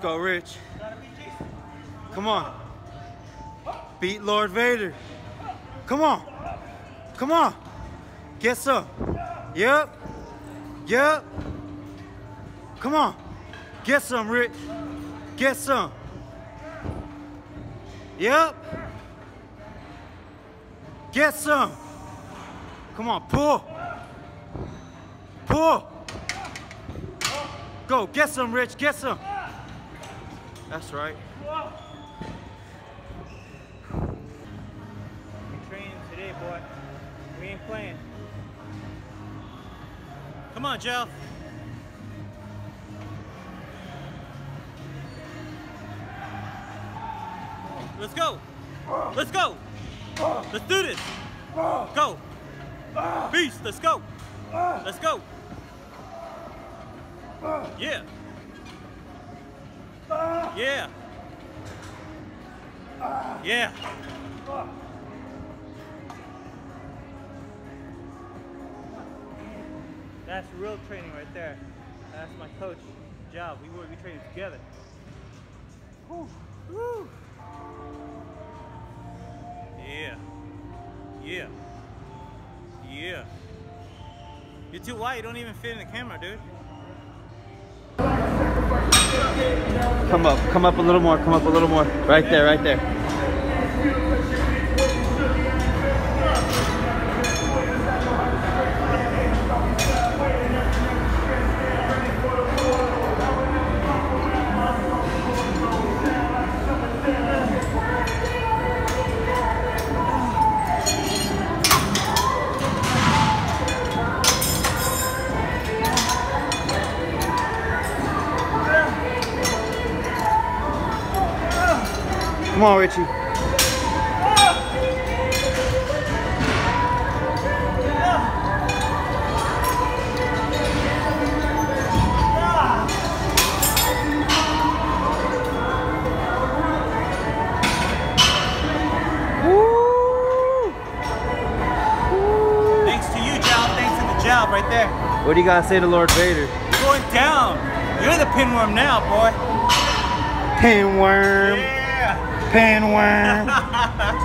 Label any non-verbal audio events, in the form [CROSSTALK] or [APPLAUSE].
Go, Rich. Come on. Beat Lord Vader. Come on. Come on. Get some. Yep. Yep. Come on. Get some, Rich. Get some. Yep. Get some. Come on, pull. Pull. Go, get some, Rich, get some. That's right. We training today, boy. We ain't playing. Come on, Jeff. Let's go. Let's go. Let's do this. Go. Beast, let's go. Let's go. Yeah. Yeah. Yeah. That's real training right there. That's my coach job. We will be training together. Woo. Yeah. Yeah. Yeah. You're too white. You don't even fit in the camera, dude. Come up, come up a little more, come up a little more. Right there, right there. Come on, Richie. Thanks to you, Job. Thanks to the job right there. What do you gotta say to Lord Vader? You're going down. You're the pinworm now, boy. Pinworm, Yeah. Pinworm. [LAUGHS]